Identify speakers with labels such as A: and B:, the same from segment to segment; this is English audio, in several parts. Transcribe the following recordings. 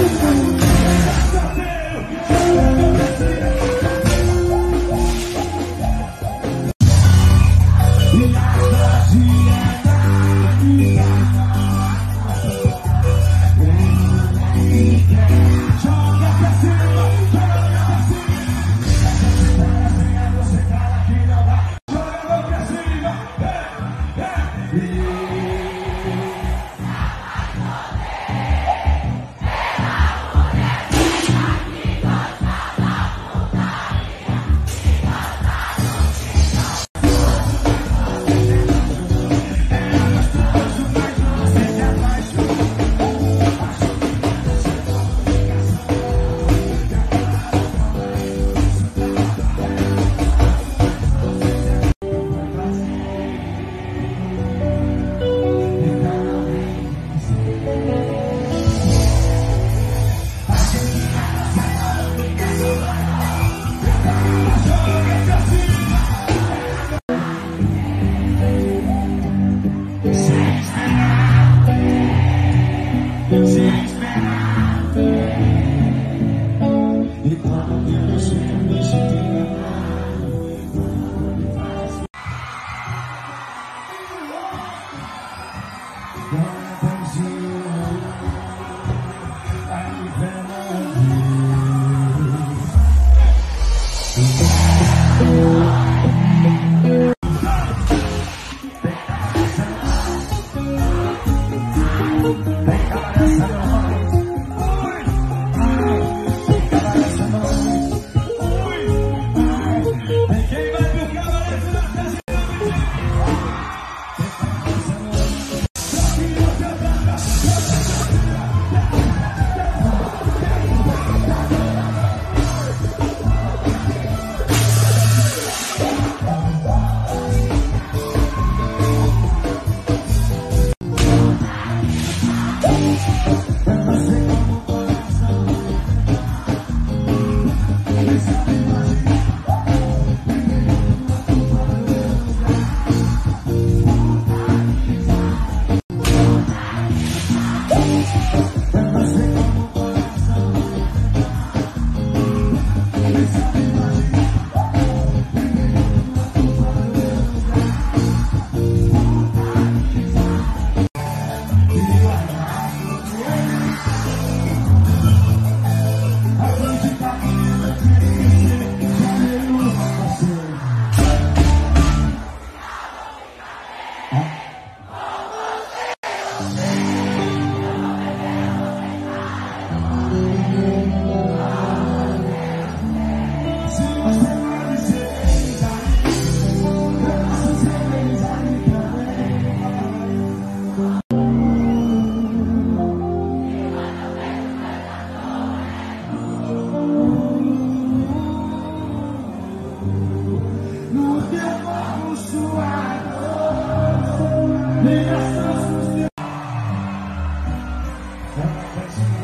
A: Thank Wow. Thanks.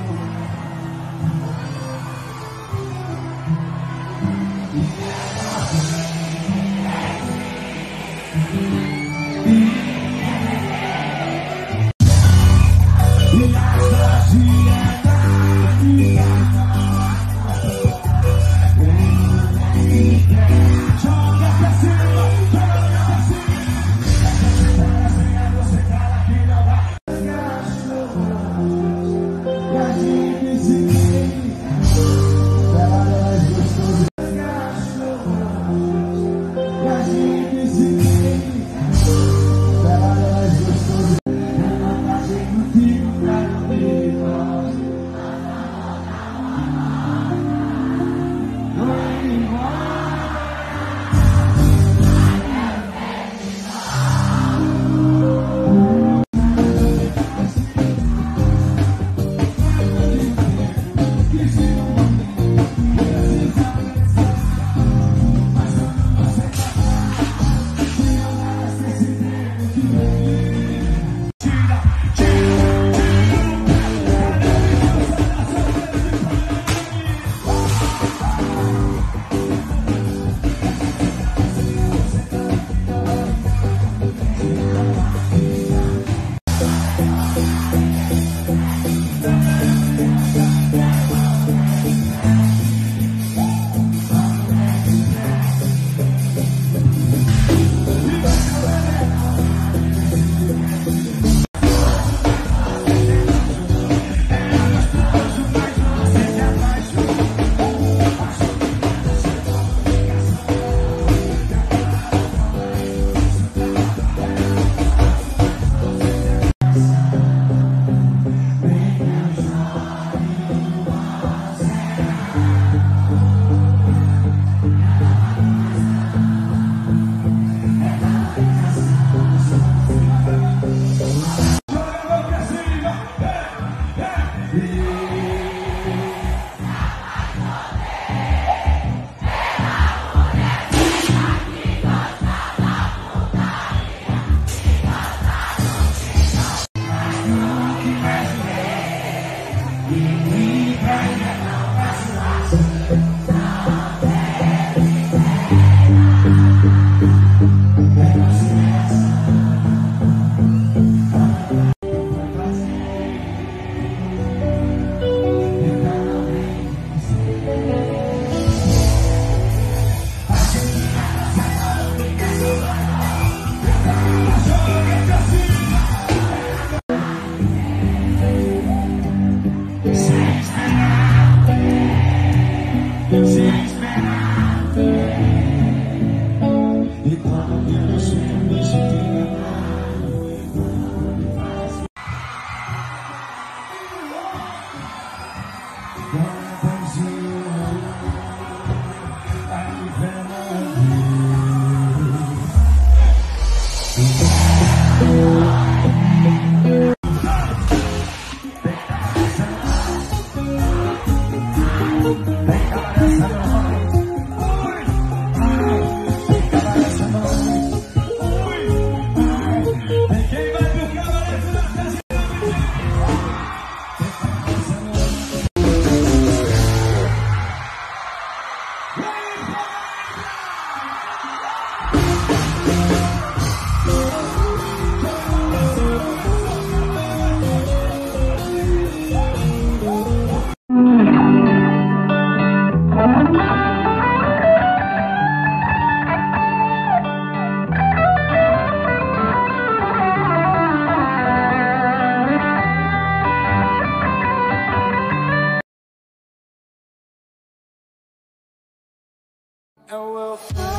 A: and we'll.